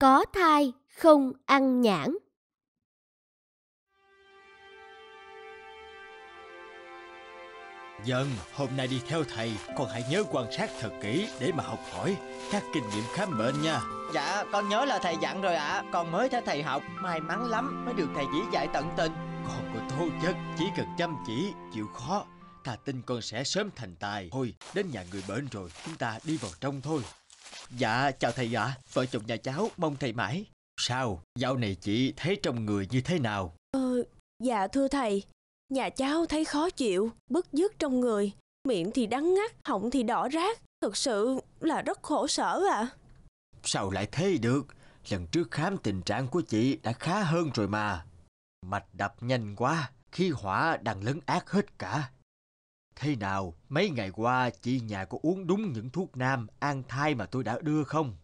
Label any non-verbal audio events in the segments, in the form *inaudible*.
có thai không ăn nhãn. Dân, hôm nay đi theo thầy, con hãy nhớ quan sát thật kỹ để mà học hỏi các kinh nghiệm khám bệnh nha. Dạ, con nhớ là thầy dặn rồi ạ. À. Con mới theo thầy học, may mắn lắm mới được thầy chỉ dạy tận tình. Con có tố chất, chỉ cần chăm chỉ, chịu khó. Ta tin con sẽ sớm thành tài. Thôi, đến nhà người bệnh rồi, chúng ta đi vào trong thôi. Dạ, chào thầy ạ. À. Vợ chồng nhà cháu mong thầy mãi. Sao, dạo này chị thấy trong người như thế nào? Ờ, dạ thưa thầy, Nhà cháu thấy khó chịu, bức dứt trong người, miệng thì đắng ngắt, họng thì đỏ rát. Thực sự là rất khổ sở ạ. À. Sao lại thế được? Lần trước khám tình trạng của chị đã khá hơn rồi mà. Mạch đập nhanh quá, khi hỏa đang lấn át hết cả. Thế nào, mấy ngày qua chị nhà có uống đúng những thuốc nam an thai mà tôi đã đưa không?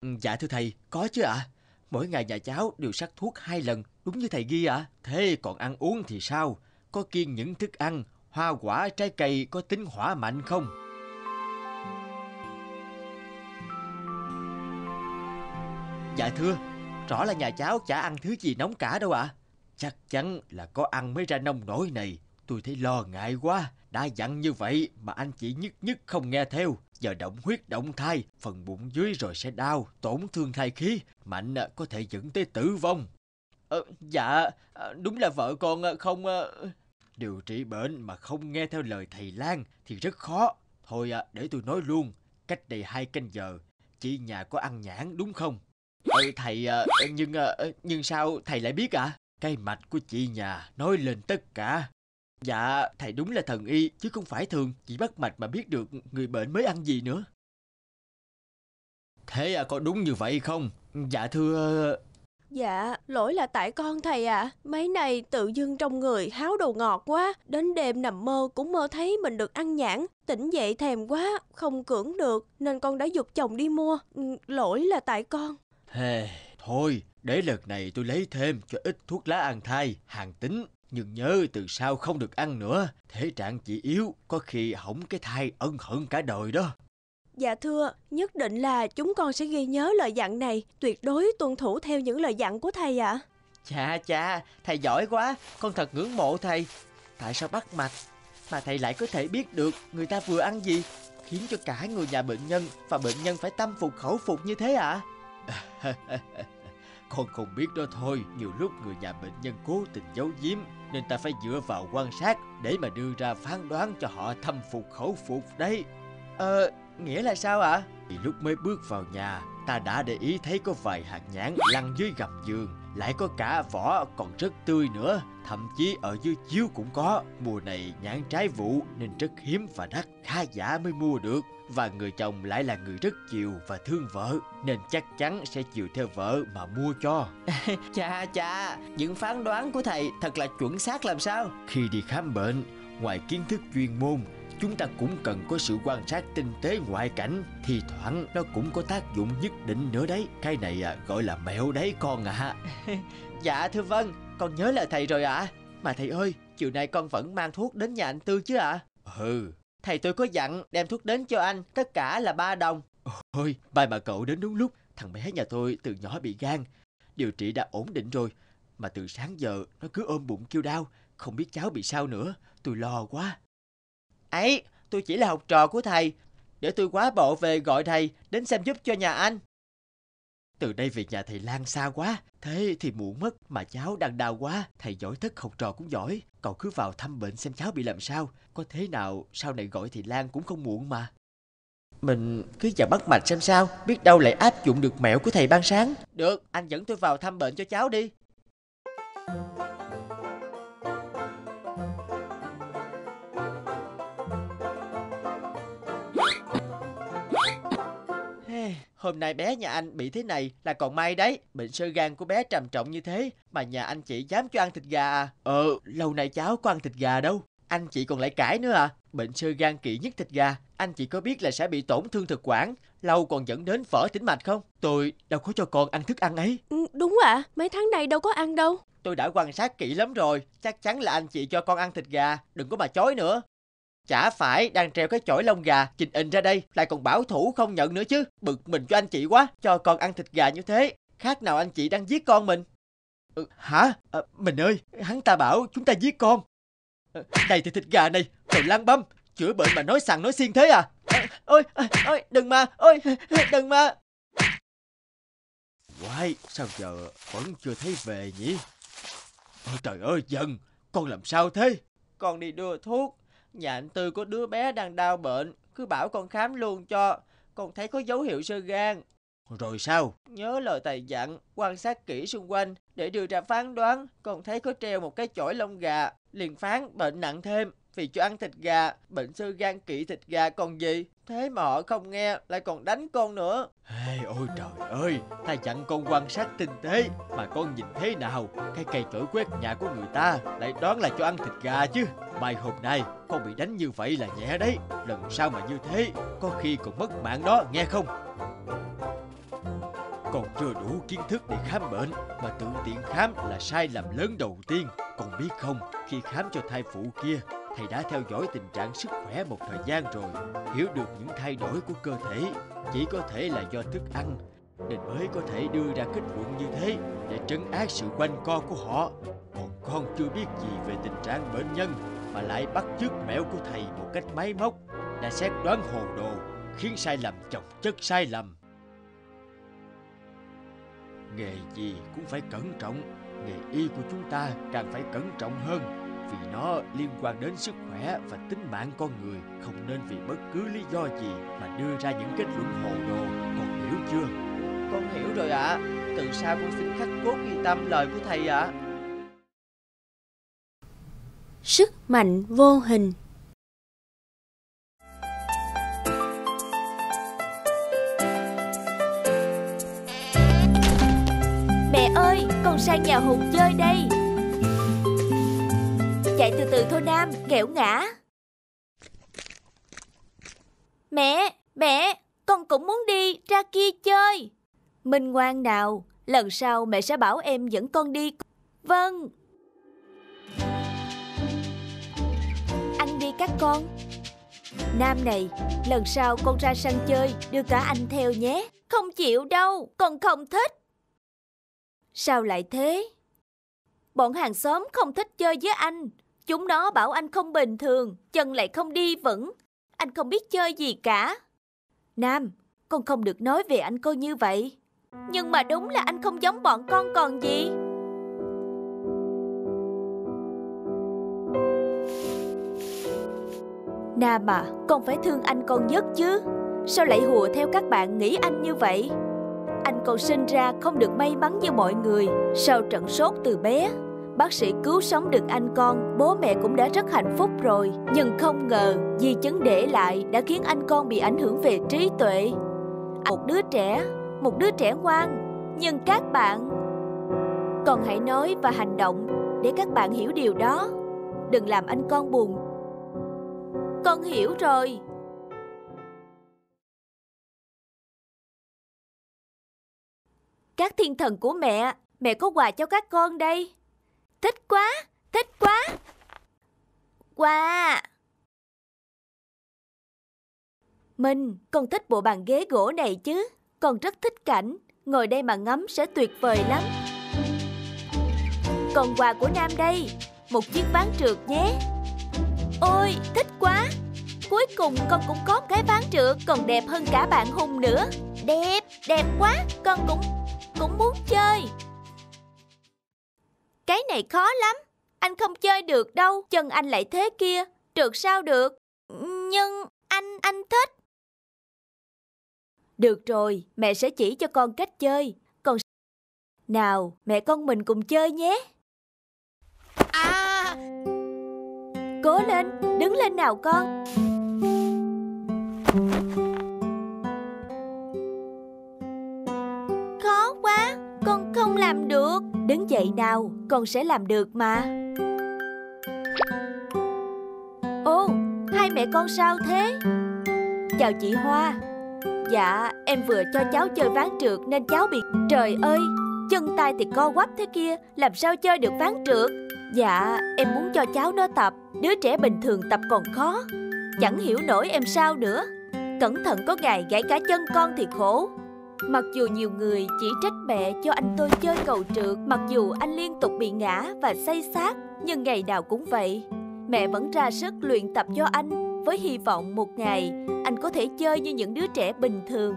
Ừ, dạ thưa thầy, có chứ ạ. À. Mỗi ngày nhà cháu đều sắc thuốc hai lần, đúng như thầy ghi ạ. À. Thế còn ăn uống thì sao? có kiêng những thức ăn, hoa quả, trái cây có tính hỏa mạnh không? Dạ thưa, rõ là nhà cháu chả ăn thứ gì nóng cả đâu ạ. À. Chắc chắn là có ăn mới ra nông nổi này. Tôi thấy lo ngại quá. Đã dặn như vậy mà anh chỉ nhất nhất không nghe theo. Giờ động huyết động thai, phần bụng dưới rồi sẽ đau, tổn thương thai khí. Mạnh có thể dẫn tới tử vong. Ờ, dạ, ờ, đúng là vợ con ờ, không... Điều trị bệnh mà không nghe theo lời thầy Lan thì rất khó. Thôi à, để tôi nói luôn, cách đây hai canh giờ, chị nhà có ăn nhãn đúng không? Ừ, thầy, nhưng nhưng sao thầy lại biết ạ? À? Cái mạch của chị nhà nói lên tất cả. Dạ, thầy đúng là thần y, chứ không phải thường, chỉ bắt mạch mà biết được người bệnh mới ăn gì nữa. Thế à, có đúng như vậy không? Dạ thưa... Dạ, lỗi là tại con thầy ạ. À. Mấy này tự dưng trong người háo đồ ngọt quá. Đến đêm nằm mơ cũng mơ thấy mình được ăn nhãn. Tỉnh dậy thèm quá, không cưỡng được. Nên con đã dục chồng đi mua. Ừ, lỗi là tại con. Hey, thôi, để lần này tôi lấy thêm cho ít thuốc lá ăn thai, hàng tính. Nhưng nhớ từ sau không được ăn nữa. Thể trạng chị yếu, có khi hỏng cái thai ân hận cả đời đó. Dạ thưa, nhất định là chúng con sẽ ghi nhớ lời dặn này, tuyệt đối tuân thủ theo những lời dặn của thầy ạ. À. Chà chà, thầy giỏi quá, con thật ngưỡng mộ thầy. Tại sao bắt mạch mà thầy lại có thể biết được người ta vừa ăn gì, khiến cho cả người nhà bệnh nhân và bệnh nhân phải tâm phục khẩu phục như thế ạ? À? *laughs* con không biết đó thôi, nhiều lúc người nhà bệnh nhân cố tình giấu giếm nên ta phải dựa vào quan sát để mà đưa ra phán đoán cho họ thâm phục khẩu phục đấy. Ờ, Nghĩa là sao ạ? À? Thì lúc mới bước vào nhà Ta đã để ý thấy có vài hạt nhãn lăn dưới gầm giường Lại có cả vỏ còn rất tươi nữa Thậm chí ở dưới chiếu cũng có Mùa này nhãn trái vụ nên rất hiếm và đắt Khá giả mới mua được Và người chồng lại là người rất chiều và thương vợ Nên chắc chắn sẽ chiều theo vợ mà mua cho *laughs* Chà chà Những phán đoán của thầy thật là chuẩn xác làm sao Khi đi khám bệnh Ngoài kiến thức chuyên môn chúng ta cũng cần có sự quan sát tinh tế ngoại cảnh thì thoảng nó cũng có tác dụng nhất định nữa đấy cái này à, gọi là mẹo đấy con ạ à. *laughs* dạ thưa vâng con nhớ lời thầy rồi ạ à. mà thầy ơi chiều nay con vẫn mang thuốc đến nhà anh tư chứ ạ à? ừ thầy tôi có dặn đem thuốc đến cho anh tất cả là ba đồng. Ôi may mà cậu đến đúng lúc. Thằng bé nhà tôi từ nhỏ bị gan. Điều trị đã ổn định rồi. Mà từ sáng giờ nó cứ ôm bụng kêu đau. Không biết cháu bị sao nữa. Tôi lo quá. Ấy, tôi chỉ là học trò của thầy. Để tôi quá bộ về gọi thầy đến xem giúp cho nhà anh. Từ đây về nhà thầy Lan xa quá, thế thì muộn mất mà cháu đang đau quá, thầy giỏi thất học trò cũng giỏi. Cậu cứ vào thăm bệnh xem cháu bị làm sao, có thế nào sau này gọi thầy Lan cũng không muộn mà. Mình cứ vào bắt mạch xem sao, biết đâu lại áp dụng được mẹo của thầy ban sáng. Được, anh dẫn tôi vào thăm bệnh cho cháu đi. Hôm nay bé nhà anh bị thế này là còn may đấy. Bệnh sơ gan của bé trầm trọng như thế mà nhà anh chị dám cho ăn thịt gà à? Ờ, lâu nay cháu có ăn thịt gà đâu. Anh chị còn lại cãi nữa à? Bệnh sơ gan kỵ nhất thịt gà. Anh chị có biết là sẽ bị tổn thương thực quản, lâu còn dẫn đến vỡ tĩnh mạch không? Tôi đâu có cho con ăn thức ăn ấy. Ừ, đúng ạ, à, mấy tháng này đâu có ăn đâu. Tôi đã quan sát kỹ lắm rồi, chắc chắn là anh chị cho con ăn thịt gà, đừng có mà chối nữa. Chả phải đang treo cái chổi lông gà Trình in ra đây Lại còn bảo thủ không nhận nữa chứ. Bực mình cho anh chị quá Cho con ăn thịt gà như thế. Khác nào anh chị đang giết con mình. Ừ, Hả? À, Mình ơi Hắn ta bảo chúng ta giết con. À, Này thì thịt gà này Rồi lăng băm Chữa bệnh mà nói sằng nói xiên thế à, à Ôi ôi đừng mà Ôi *laughs* đừng mà. Quái sao giờ vẫn chưa thấy về nhỉ? Ôi trời ơi dần Con làm sao thế? Con đi đưa thuốc. Nhà anh Tư có đứa bé đang đau bệnh Cứ bảo con khám luôn cho Con thấy có dấu hiệu sơ gan. Rồi sao? Nhớ lời thầy dặn Quan sát kỹ xung quanh Để đưa ra phán đoán Con thấy có treo một cái chổi lông gà Liền phán bệnh nặng thêm vì cho ăn thịt gà, bệnh sơ gan kỵ thịt gà còn gì. Thế mà họ không nghe, lại còn đánh con nữa. Hey, ôi trời ơi, ta dặn con quan sát tinh tế, mà con nhìn thế nào, cái cây chổi quét nhà của người ta lại đoán là cho ăn thịt gà chứ. Mai hôm nay, con bị đánh như vậy là nhẹ đấy, lần sau mà như thế, có khi còn mất mạng đó, nghe không? Còn chưa đủ kiến thức để khám bệnh Mà tự tiện khám là sai lầm lớn đầu tiên Con biết không Khi khám cho thai phụ kia thầy đã theo dõi tình trạng sức khỏe một thời gian rồi, hiểu được những thay đổi của cơ thể chỉ có thể là do thức ăn, nên mới có thể đưa ra kết luận như thế để trấn áp sự quanh co của họ. Còn con chưa biết gì về tình trạng bệnh nhân mà lại bắt chước mẹo của thầy một cách máy móc, đã xét đoán hồ đồ, khiến sai lầm chồng chất sai lầm. Nghề gì cũng phải cẩn trọng, nghề y của chúng ta càng phải cẩn trọng hơn vì nó liên quan đến sức khỏe và tính mạng con người không nên vì bất cứ lý do gì mà đưa ra những kết luận hồ đồ con hiểu chưa con hiểu rồi ạ à. từ sau con xin khắc cốt ghi tâm lời của thầy ạ à. sức mạnh vô hình Mẹ ơi, con sang nhà Hùng chơi đây Chạy từ từ thôi Nam, kẹo ngã. Mẹ, mẹ, con cũng muốn đi ra kia chơi. Minh ngoan nào, lần sau mẹ sẽ bảo em dẫn con đi. Vâng. Ăn đi các con. Nam này, lần sau con ra sân chơi, đưa cả anh theo nhé. Không chịu đâu, con không thích. Sao lại thế? Bọn hàng xóm không thích chơi với anh. Chúng nó bảo anh không bình thường, chân lại không đi vững. Anh không biết chơi gì cả. Nam, con không được nói về anh cô như vậy. Nhưng mà đúng là anh không giống bọn con còn gì. Nam à, con phải thương anh con nhất chứ. Sao lại hùa theo các bạn nghĩ anh như vậy? Anh còn sinh ra không được may mắn như mọi người sau trận sốt từ bé. Bác sĩ cứu sống được anh con, bố mẹ cũng đã rất hạnh phúc rồi. Nhưng không ngờ, di chứng để lại đã khiến anh con bị ảnh hưởng về trí tuệ. Một đứa trẻ, một đứa trẻ ngoan. Nhưng các bạn... còn hãy nói và hành động để các bạn hiểu điều đó. Đừng làm anh con buồn. Con hiểu rồi. Các thiên thần của mẹ, mẹ có quà cho các con đây. Thích quá, thích quá. Wow. mình con thích bộ bàn ghế gỗ này chứ. Con rất thích cảnh, ngồi đây mà ngắm sẽ tuyệt vời lắm. Còn quà của Nam đây, một chiếc ván trượt nhé. Ôi, thích quá. Cuối cùng con cũng có cái ván trượt còn đẹp hơn cả bạn Hùng nữa. Đẹp, đẹp quá, con cũng cũng muốn chơi. Cái này khó lắm. Anh không chơi được đâu. Chân anh lại thế kia. Trượt sao được. Nhưng anh, anh thích. Được rồi, mẹ sẽ chỉ cho con cách chơi. Còn nào, mẹ con mình cùng chơi nhé. À! Cố lên, đứng lên nào con. Đứng dậy nào, con sẽ làm được mà. Ô, hai mẹ con sao thế? Chào chị Hoa. Dạ, em vừa cho cháu chơi ván trượt nên cháu bị... Trời ơi, chân tay thì co quắp thế kia, làm sao chơi được ván trượt? Dạ, em muốn cho cháu nó tập, đứa trẻ bình thường tập còn khó. Chẳng hiểu nổi em sao nữa. Cẩn thận có ngày gãy cả chân con thì khổ. Mặc dù nhiều người chỉ trách mẹ cho anh tôi chơi cầu trượt Mặc dù anh liên tục bị ngã và say sát Nhưng ngày nào cũng vậy. Mẹ vẫn ra sức luyện tập cho anh Với hy vọng một ngày anh có thể chơi như những đứa trẻ bình thường.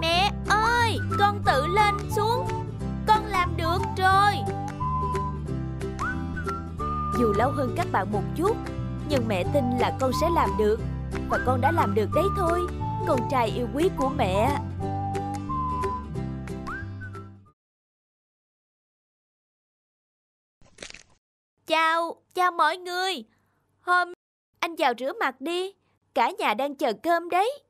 Mẹ ơi, con tự lên xuống. Con làm được rồi. Dù lâu hơn các bạn một chút nhưng mẹ tin là con sẽ làm được. Và con đã làm được đấy thôi. Con trai yêu quý của mẹ. Chào, chào mọi người. Hôm anh vào rửa mặt đi. Cả nhà đang chờ cơm đấy.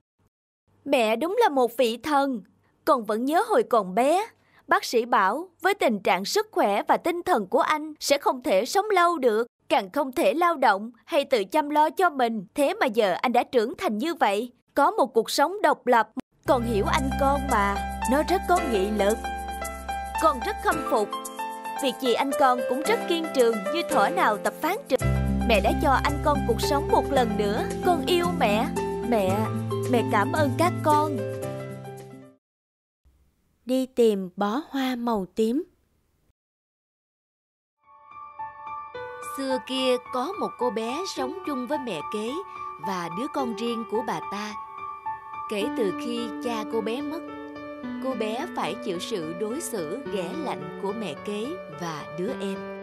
Mẹ đúng là một vị thần. Con vẫn nhớ hồi còn bé. Bác sĩ bảo với tình trạng sức khỏe và tinh thần của anh sẽ không thể sống lâu được, càng không thể lao động hay tự chăm lo cho mình. Thế mà giờ anh đã trưởng thành như vậy, có một cuộc sống độc lập. Con hiểu anh con mà, nó rất có nghị lực. Con rất khâm phục. Việc gì anh con cũng rất kiên trường như thỏ nào tập phán trực. Mẹ đã cho anh con cuộc sống một lần nữa. Con yêu mẹ. Mẹ, mẹ cảm ơn các con đi tìm bó hoa màu tím. Xưa kia có một cô bé sống chung với mẹ kế và đứa con riêng của bà ta. Kể từ khi cha cô bé mất, cô bé phải chịu sự đối xử ghẻ lạnh của mẹ kế và đứa em.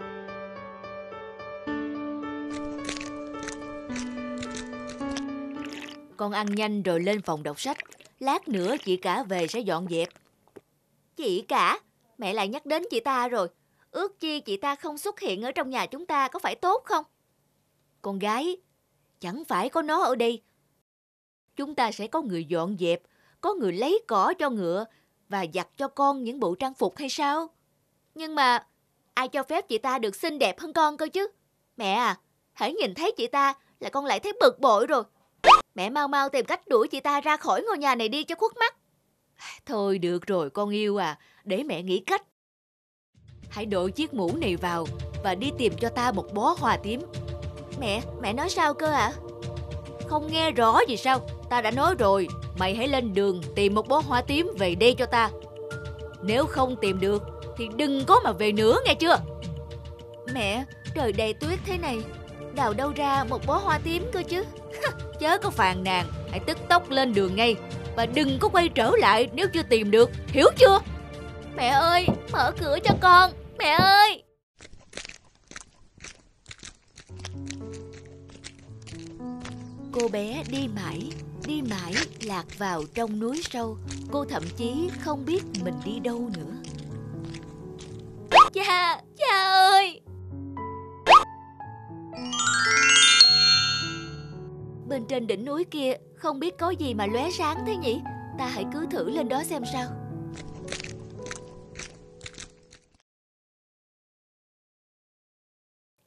Con ăn nhanh rồi lên phòng đọc sách. Lát nữa chị cả về sẽ dọn dẹp. Chị cả, mẹ lại nhắc đến chị ta rồi. Ước chi chị ta không xuất hiện ở trong nhà chúng ta có phải tốt không? Con gái, chẳng phải có nó ở đây. Chúng ta sẽ có người dọn dẹp, có người lấy cỏ cho ngựa và giặt cho con những bộ trang phục hay sao? Nhưng mà ai cho phép chị ta được xinh đẹp hơn con cơ chứ? Mẹ à, hãy nhìn thấy chị ta là con lại thấy bực bội rồi. Mẹ mau mau tìm cách đuổi chị ta ra khỏi ngôi nhà này đi cho khuất mắt. Thôi được rồi con yêu à, để mẹ nghĩ cách. Hãy đội chiếc mũ này vào và đi tìm cho ta một bó hoa tím. Mẹ, mẹ nói sao cơ ạ? À? Không nghe rõ gì sao? Ta đã nói rồi, mày hãy lên đường tìm một bó hoa tím về đây cho ta. Nếu không tìm được thì đừng có mà về nữa nghe chưa? Mẹ, trời đầy tuyết thế này, đào đâu ra một bó hoa tím cơ chứ? Chớ có phàn nàn, hãy tức tốc lên đường ngay và đừng có quay trở lại nếu chưa tìm được, hiểu chưa? Mẹ ơi, mở cửa cho con, mẹ ơi! Cô bé đi mãi, đi mãi lạc vào trong núi sâu. Cô thậm chí không biết mình đi đâu nữa. Cha, cha ơi! Bên trên đỉnh núi kia không biết có gì mà lóe sáng thế nhỉ Ta hãy cứ thử lên đó xem sao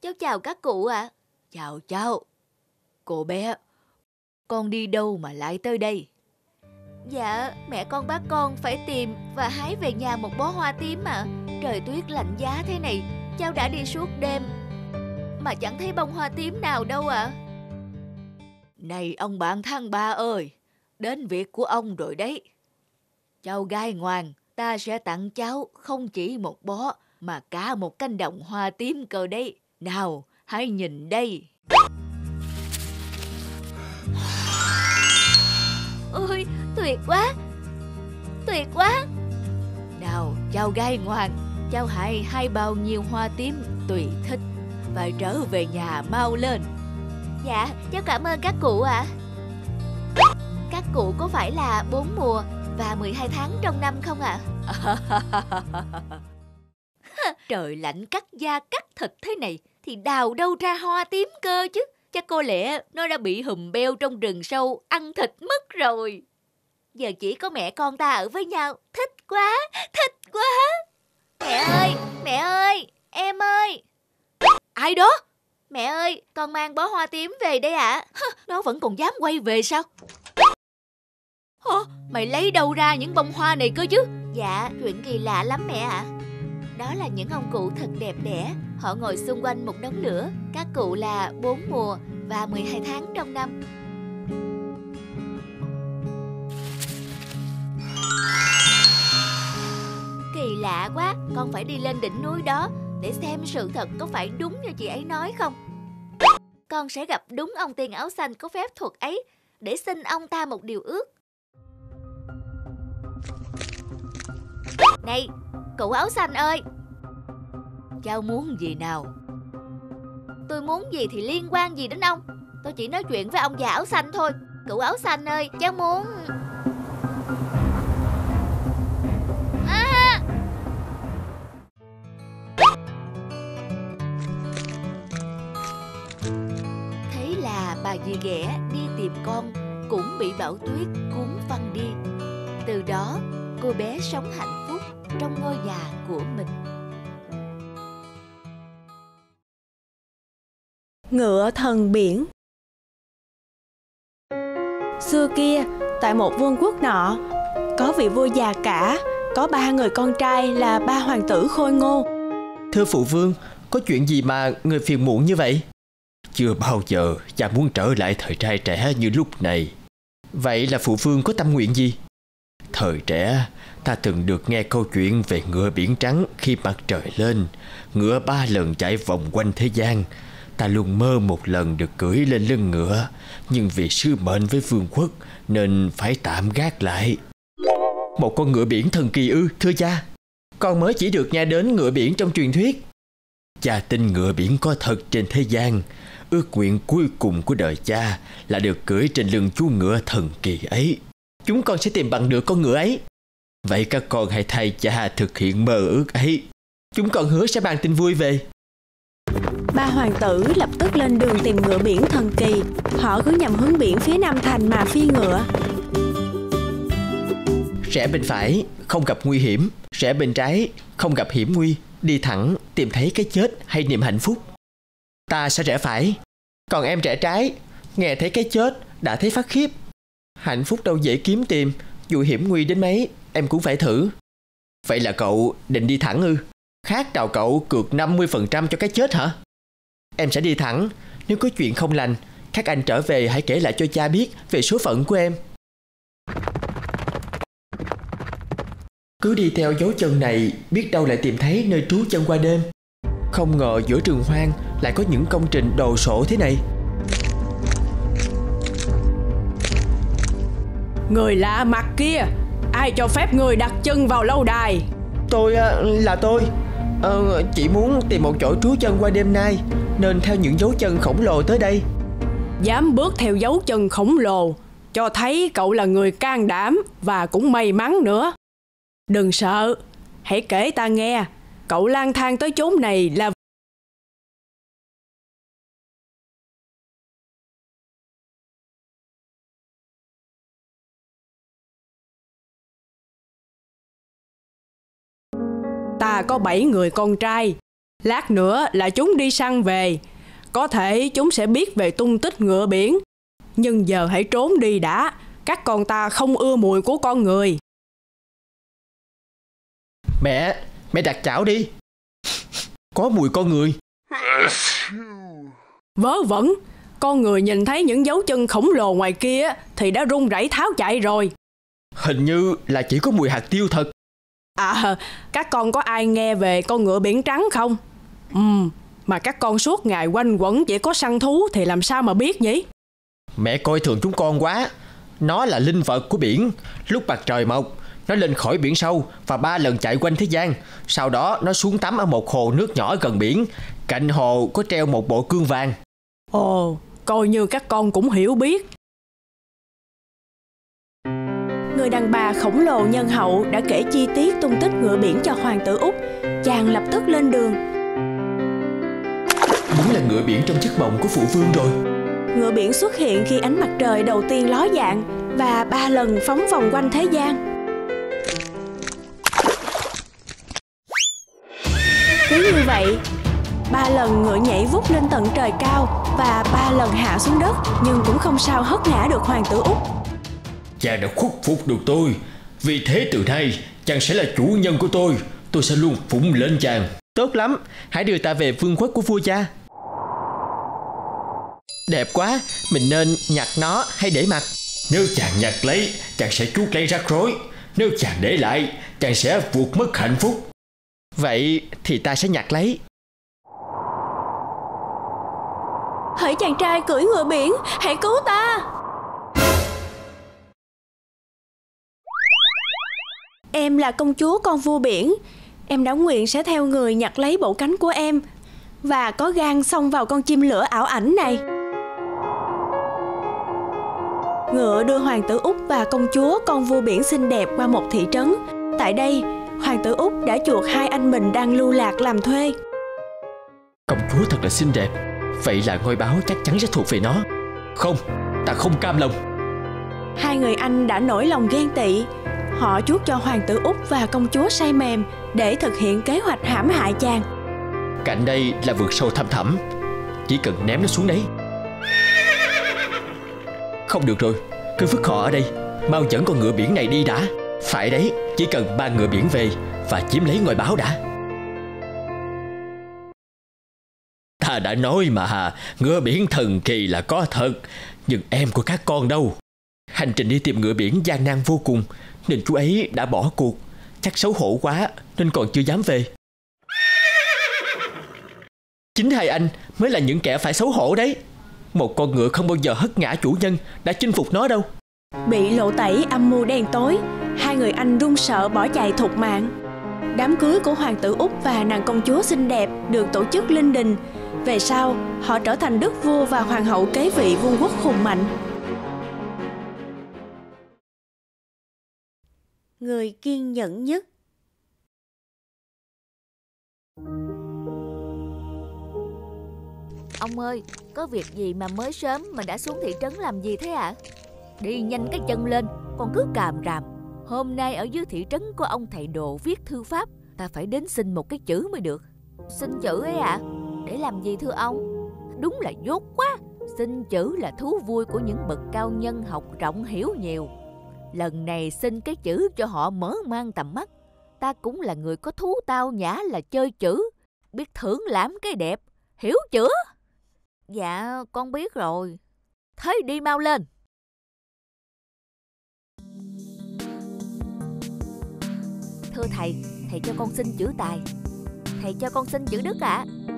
Cháu chào các cụ ạ à. Chào cháu Cô bé Con đi đâu mà lại tới đây Dạ mẹ con bác con phải tìm Và hái về nhà một bó hoa tím mà Trời tuyết lạnh giá thế này Cháu đã đi suốt đêm Mà chẳng thấy bông hoa tím nào đâu ạ à. Này ông bạn thang ba ơi, đến việc của ông rồi đấy. Cháu gái ngoan, ta sẽ tặng cháu không chỉ một bó mà cả một cánh đồng hoa tím cơ đấy. Nào, hãy nhìn đây. Ôi, tuyệt quá, tuyệt quá. Nào, cháu gái ngoan, cháu hãy hay bao nhiêu hoa tím tùy thích và trở về nhà mau lên. Dạ, cháu cảm ơn các cụ ạ. À. Các cụ có phải là bốn mùa và 12 tháng trong năm không ạ? À? *laughs* Trời lạnh cắt da cắt thịt thế này thì đào đâu ra hoa tím cơ chứ. Chắc cô lẽ nó đã bị hùm beo trong rừng sâu ăn thịt mất rồi. Giờ chỉ có mẹ con ta ở với nhau. Thích quá, thích quá. Mẹ ơi, mẹ ơi, em ơi. Ai đó? Mẹ ơi, con mang bó hoa tím về đây ạ. À. Nó vẫn còn dám quay về sao? Hả? Mày lấy đâu ra những bông hoa này cơ chứ? Dạ, chuyện kỳ lạ lắm mẹ ạ. À. Đó là những ông cụ thật đẹp đẽ. Họ ngồi xung quanh một đống lửa. Các cụ là bốn mùa và 12 tháng trong năm. Kỳ lạ quá, Con phải đi lên đỉnh núi đó Để xem sự thật có phải đúng như chị ấy nói không? Con sẽ gặp đúng ông tiên áo xanh có phép thuật ấy, Để xin ông ta một điều ước. Này Cụ áo xanh ơi. Cháu muốn gì nào? Tôi muốn gì thì liên quan gì đến ông? Tôi chỉ nói chuyện với ông già áo xanh thôi. Cụ áo xanh ơi, Cháu muốn. À! Thế là bà dì ghẻ đi tìm con, Cũng bị bão tuyết cuốn văng đi. Từ đó, cô bé sống hạnh phúc trong ngôi nhà của mình Ngựa thần biển Xưa kia, tại một vương quốc nọ, có vị vua già cả, có ba người con trai là ba hoàng tử khôi ngô. Thưa phụ vương, có chuyện gì mà người phiền muộn như vậy? Chưa bao giờ cha muốn trở lại thời trai trẻ như lúc này. Vậy là phụ vương có tâm nguyện gì? Thời trẻ, ta từng được nghe câu chuyện về ngựa biển trắng khi mặt trời lên. Ngựa ba lần chạy vòng quanh thế gian. Ta luôn mơ một lần được cưỡi lên lưng ngựa, nhưng vì sứ mệnh với vương quốc nên phải tạm gác lại. Một con ngựa biển thần kỳ ư, thưa cha? Con mới chỉ được nghe đến ngựa biển trong truyền thuyết. Cha tin ngựa biển có thật trên thế gian. Ước nguyện cuối cùng của đời cha là được cưỡi trên lưng chú ngựa thần kỳ ấy. Chúng con sẽ tìm bằng được con ngựa ấy. Vậy các con hãy thay cha thực hiện mơ ước ấy. Chúng con hứa sẽ mang tin vui về. Ba hoàng tử lập tức lên đường tìm ngựa biển thần kỳ. Họ cứ nhằm hướng biển phía nam thành mà phi ngựa. Rẽ bên phải, không gặp nguy hiểm. Rẽ bên trái, không gặp hiểm nguy. Đi thẳng, tìm thấy cái chết hay niềm hạnh phúc. Ta sẽ rẽ phải. Còn em rẽ trái, nghe thấy cái chết, đã thấy phát khiếp. Hạnh phúc đâu dễ kiếm tìm, dù hiểm nguy đến mấy, em cũng phải thử. Vậy là cậu định đi thẳng ư? Khác đào cậu cược 50% cho cái chết hả? Em sẽ đi thẳng, nếu có chuyện không lành, các anh trở về hãy kể lại cho cha biết về số phận của em. Cứ đi theo dấu chân này, biết đâu lại tìm thấy nơi trú chân qua đêm. Không ngờ giữa trường hoang lại có những công trình đồ sộ thế này. Người lạ mặt kia Ai cho phép người đặt chân vào lâu đài? Tôi là tôi. Ờ, Chỉ muốn tìm một chỗ trú chân qua đêm nay Nên theo những dấu chân khổng lồ tới đây. Dám bước theo dấu chân khổng lồ Cho thấy cậu là người can đảm Và cũng may mắn nữa. Đừng sợ Hãy kể ta nghe Cậu lang thang tới chốn này là ta có bảy người con trai. Lát nữa là chúng đi săn về. Có thể chúng sẽ biết về tung tích ngựa biển. Nhưng giờ hãy trốn đi đã. Các con ta không ưa mùi của con người. Mẹ, mẹ đặt chảo đi. Có mùi con người. Vớ vẩn, con người nhìn thấy những dấu chân khổng lồ ngoài kia thì đã run rẩy tháo chạy rồi. Hình như là chỉ có mùi hạt tiêu thật. À, các con có ai nghe về con ngựa biển trắng không? Ừ, mà các con suốt ngày quanh quẩn chỉ có săn thú thì làm sao mà biết nhỉ? Mẹ coi thường chúng con quá. Nó là linh vật của biển. Lúc mặt trời mọc, nó lên khỏi biển sâu và ba lần chạy quanh thế gian. Sau đó nó xuống tắm ở một hồ nước nhỏ gần biển. Cạnh hồ có treo một bộ cương vàng. Ồ, coi như các con cũng hiểu biết. Người đàn bà khổng lồ nhân hậu đã kể chi tiết tung tích ngựa biển cho hoàng tử Úc. Chàng lập tức lên đường. Đúng là ngựa biển trong giấc mộng của phụ vương rồi. Ngựa biển xuất hiện khi ánh mặt trời đầu tiên ló dạng và ba lần phóng vòng quanh thế gian. Cứ như vậy, ba lần ngựa nhảy vút lên tận trời cao và ba lần hạ xuống đất nhưng cũng không sao hất ngã được hoàng tử Úc. Cha đã khuất phục được tôi Vì thế từ nay chàng sẽ là chủ nhân của tôi tôi sẽ luôn phụng lên chàng. Tốt lắm, hãy đưa ta về vương quốc của vua cha. Đẹp quá, mình nên nhặt nó hay để mặc? Nếu chàng nhặt lấy, chàng sẽ chuốt lấy rắc rối. Nếu chàng để lại, chàng sẽ vụt mất hạnh phúc. Vậy thì ta sẽ nhặt lấy. Hỡi chàng trai cưỡi ngựa biển, hãy cứu ta! Em là công chúa con vua biển. Em đã nguyện sẽ theo người nhặt lấy bộ cánh của em và có gan xông vào con chim lửa ảo ảnh này. Ngựa đưa hoàng tử Úc và công chúa con vua biển xinh đẹp qua một thị trấn. Tại đây, hoàng tử Úc đã chuộc hai anh mình đang lưu lạc làm thuê. Công chúa thật là xinh đẹp. Vậy là ngôi báo chắc chắn sẽ thuộc về nó. Không, ta không cam lòng. Hai người anh đã nổi lòng ghen tị. Họ chuốt cho hoàng tử Úc và công chúa say mềm để thực hiện kế hoạch hãm hại chàng. Cạnh đây là vực sâu thăm thẳm. Chỉ cần ném nó xuống đấy. Không được rồi. Cứ vứt họ ở đây. Mau dẫn con ngựa biển này đi đã. Phải đấy. Chỉ cần ba ngựa biển về Và chiếm lấy ngôi báo đã. Ta đã nói mà Ngựa biển thần kỳ là có thật. Nhưng em của các con đâu? Hành trình đi tìm ngựa biển gian nan vô cùng. Nên chú ấy đã bỏ cuộc. Chắc xấu hổ quá Nên còn chưa dám về. Chính hai anh mới là những kẻ phải xấu hổ đấy. Một con ngựa không bao giờ hất ngã chủ nhân đã chinh phục nó đâu. Bị lộ tẩy âm mưu đen tối Hai người anh run sợ bỏ chạy thục mạng. Đám cưới của hoàng tử Úc và nàng công chúa xinh đẹp được tổ chức linh đình. Về sau, họ trở thành đức vua và hoàng hậu kế vị vương quốc hùng mạnh. Người kiên nhẫn nhất Ông ơi, có việc gì mà mới sớm mà đã xuống thị trấn làm gì thế ạ? À? Đi nhanh cái chân lên, còn cứ càm ràm. Hôm nay ở dưới thị trấn có ông thầy đồ viết thư pháp, ta phải đến xin một cái chữ mới được. Xin chữ ấy ạ? À? Để làm gì thưa ông? Đúng là dốt quá. Xin chữ là thú vui của những bậc cao nhân học rộng hiểu nhiều. Lần này xin cái chữ cho họ mở mang tầm mắt. Ta cũng là người có thú tao nhã là chơi chữ, biết thưởng lãm cái đẹp, hiểu chưa? Dạ, con biết rồi. Thế đi mau lên. Thưa thầy, thầy cho con xin chữ tài. Thầy cho con xin chữ đức ạ. À.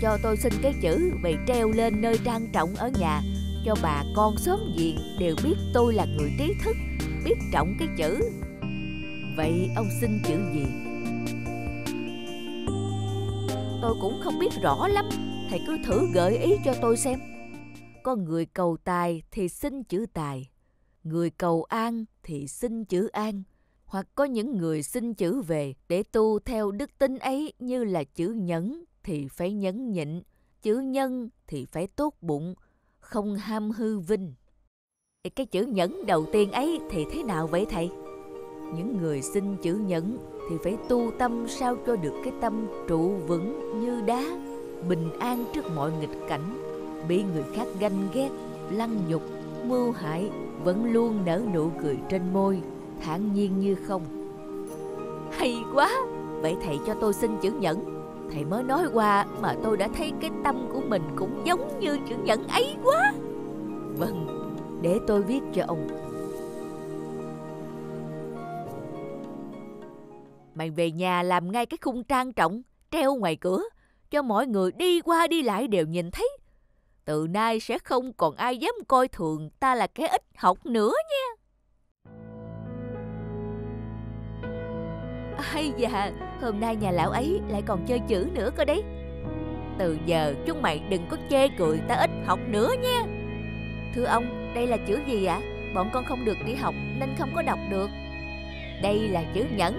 Cho tôi xin cái chữ về treo lên nơi trang trọng ở nhà. Cho bà con xóm diện đều biết tôi là người trí thức, biết trọng cái chữ. Vậy ông xin chữ gì? Tôi cũng không biết rõ lắm. Thầy cứ thử gợi ý cho tôi xem. Có người cầu tài thì xin chữ tài. Người cầu an thì xin chữ an. Hoặc có những người xin chữ về để tu theo đức tin ấy như là chữ nhẫn thì phải nhẫn nhịn chữ nhân thì phải tốt bụng không ham hư vinh cái chữ nhẫn đầu tiên ấy thì thế nào vậy thầy? Những người xin chữ nhẫn thì phải tu tâm sao cho được cái tâm trụ vững như đá, bình an trước mọi nghịch cảnh, bị người khác ganh ghét, lăng nhục, mưu hại, vẫn luôn nở nụ cười trên môi, thản nhiên như không. Hay quá! Vậy thầy cho tôi xin chữ nhẫn. Thầy mới nói qua mà tôi đã thấy cái tâm của mình cũng giống như chữ nhẫn ấy quá. Vâng, để tôi viết cho ông. Mày về nhà làm ngay cái khung trang trọng, treo ngoài cửa, cho mọi người đi qua đi lại đều nhìn thấy. Từ nay sẽ không còn ai dám coi thường ta là cái ít học nữa nha. Hay dạ, hôm nay nhà lão ấy lại còn chơi chữ nữa cơ đấy. Từ giờ chúng mày đừng có chê cười ta ít học nữa nha. Thưa ông, đây là chữ gì ạ? Bọn con không được đi học nên không có đọc được. Đây là chữ nhẫn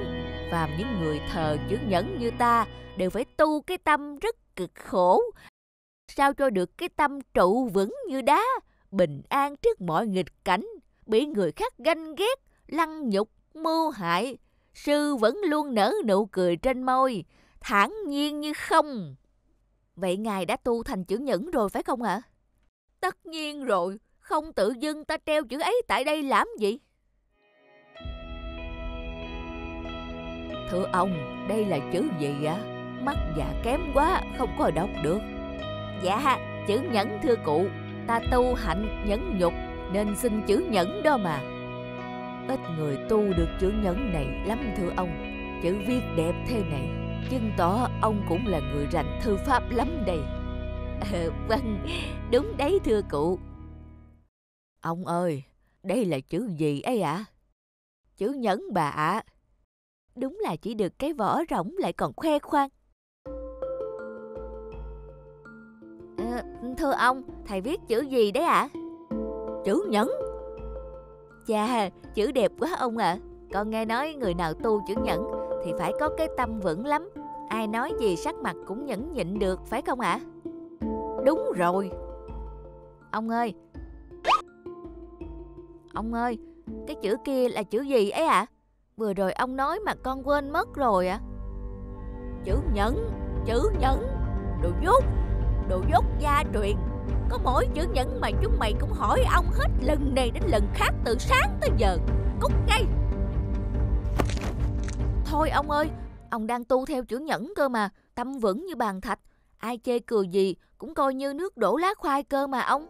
và những người thờ chữ nhẫn như ta đều phải tu cái tâm rất cực khổ. Sao cho được cái tâm trụ vững như đá, bình an trước mọi nghịch cảnh, bị người khác ganh ghét, lăng nhục, mưu hại. Sư vẫn luôn nở nụ cười trên môi, thản nhiên như không. Vậy Ngài đã tu thành chữ nhẫn rồi phải không ạ? Tất nhiên rồi, không tự dưng ta treo chữ ấy tại đây làm gì? Thưa ông, đây là chữ gì ạ? Mắt dạ kém quá, không có đọc được. Dạ, chữ nhẫn thưa cụ. Ta tu hạnh nhẫn nhục nên xin chữ nhẫn đó mà. Ít người tu được chữ nhẫn này lắm thưa ông. Chữ viết đẹp thế này, chứng tỏ ông cũng là người rành thư pháp lắm đây. À, *laughs* vâng, đúng đấy thưa cụ. Ông ơi, đây là chữ gì ấy ạ? À? Chữ nhẫn bà ạ. À. Đúng là chỉ được cái vỏ rỗng lại còn khoe khoang. À, thưa ông, thầy viết chữ gì đấy ạ? À? Chữ nhẫn. Chà, chữ đẹp quá ông ạ. À. Con nghe nói người nào tu chữ nhẫn thì phải có cái tâm vững lắm. Ai nói gì sắc mặt cũng nhẫn nhịn được, phải không ạ? À? Đúng rồi. Ông ơi. Ông ơi, cái chữ kia là chữ gì ấy ạ? À? Vừa rồi ông nói mà con quên mất rồi ạ. À? Chữ nhẫn, chữ nhẫn, đồ dốt, đồ dốt gia truyền. Có mỗi chữ nhẫn mà chúng mày cũng hỏi ông hết lần này đến lần khác từ sáng tới giờ. Cút ngay. Thôi ông ơi, ông đang tu theo chữ nhẫn cơ mà, tâm vững như bàn thạch. Ai chê cười gì cũng coi như nước đổ lá khoai cơ mà ông.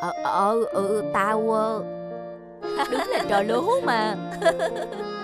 Ờ, ờ, ừ, tao... Uh... Đúng là trò lố mà. *laughs*